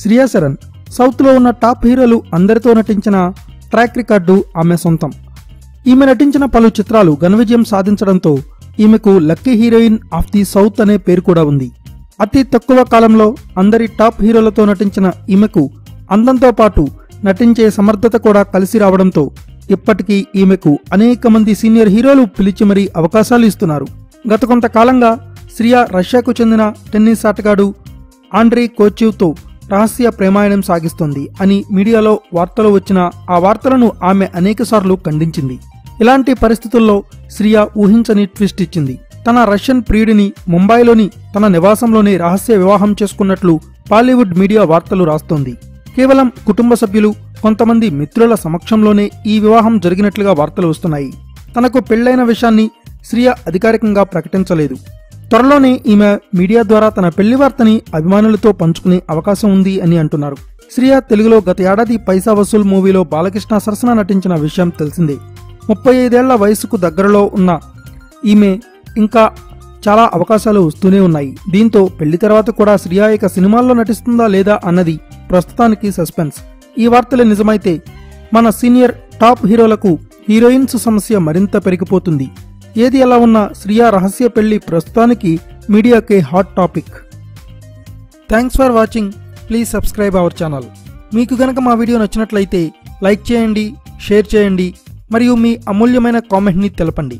శ్రియా శరణ్ సౌత్లో ఉన్న టాప్ హీరోలు అందరితో నటించిన ట్రాక్ రికార్డు ఆమె సొంతం. ఈమె నటించిన పలు చిత్రాలు ఘన విజయం సాధించడంతో ఈమెకు lucky heroine of the south అనే పేరు కూడా ఉంది. అతి తక్కువ కాలంలో అందరి టాప్ హీరోలతో నటించిన ఈమెకు అందంతో పాటు నటించే సమర్థత కూడా కలిసి రావడంతో ఇప్పటికీ ఈమెకు అనేక మంది సీనియర్ హీరోలు పిలిచి మరీ అవకాశాలు ఇస్తున్నారు. గత కొంతకాలంగా శ్రియా రష్యాకు చెందిన టెన్నిస్ ఆటగాడు ఆండ్రీ కోచివ్తో రహస్య ప్రేమాయణం సాగిస్తోంది అని మీడియాలో వార్తలు వచ్చిన ఆ వార్తలను ఆమె అనేకసార్లు ఖండించింది. ఇలాంటి పరిస్థితుల్లో శ్రియా ఊహించని ట్విస్ట్ ఇచ్చింది. తన రష్యన్ ప్రియుడిని ముంబైలోని తన నివాసంలోనే రహస్య వివాహం చేసుకున్నట్లు బాలీవుడ్ మీడియా వార్తలు రాస్తోంది. కేవలం కుటుంబ సభ్యులు కొంతమంది మిత్రుల సమక్షంలోనే ఈ వివాహం జరిగినట్లుగా వార్తలు వస్తున్నాయి. తనకు పెళ్ళైన విషయాన్ని శ్రియ అధికారికంగా ప్రకటించలేదు. త్వరలోనే ఈమె మీడియా ద్వారా తన పెళ్ళి వార్తని అభిమానులతో పంచుకునే అవకాశం ఉంది అని అంటున్నారు. శ్రియా తెలుగులో గత ఏడాది పైసా వసూల్ మూవీలో బాలకృష్ణ సరసన నటించిన విషయం తెలిసిందే. ముప్పై ఐదేళ్ళ వయసుకు దగ్గరలో ఉన్న ఈమె ఇంకా చాలా అవకాశాలు వస్తూనే ఉన్నాయి. దీంతో పెళ్ళి తర్వాత కూడా శ్రియా ఇక సినిమాల్లో నటిస్తుందా లేదా అన్నది ప్రస్తుతానికి సస్పెన్స్. ఈ వార్తలు నిజమైతే మన సీనియర్ టాప్ హీరోలకు హీరోయిన్స్ సమస్య మరింత పెరిగిపోతుంది. ఏది ఎలా ఉన్నా శ్రియా రహస్య పెళ్ళి ప్రస్తుతానికి మీడియాకే hot topic. Thanks for watching please subscribe our channel మీకు గనక మా వీడియో నచ్చినట్లయితే లైక్ చేయండి షేర్ చేయండి మరియు మీ అమూల్యమైన కామెంట్ని తెలపండి.